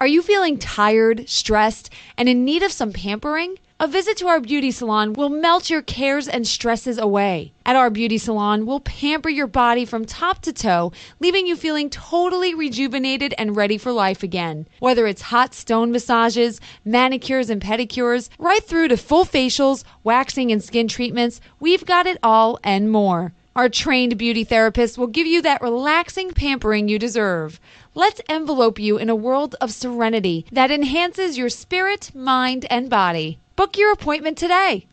Are you feeling tired, stressed, and in need of some pampering? A visit to our beauty salon will melt your cares and stresses away. At our beauty salon, we'll pamper your body from top to toe, leaving you feeling totally rejuvenated and ready for life again. Whether it's hot stone massages, manicures and pedicures, right through to full facials, waxing and skin treatments, we've got it all and more. Our trained beauty therapists will give you that relaxing pampering you deserve. Let's envelope you in a world of serenity that enhances your spirit, mind, and body. Book your appointment today.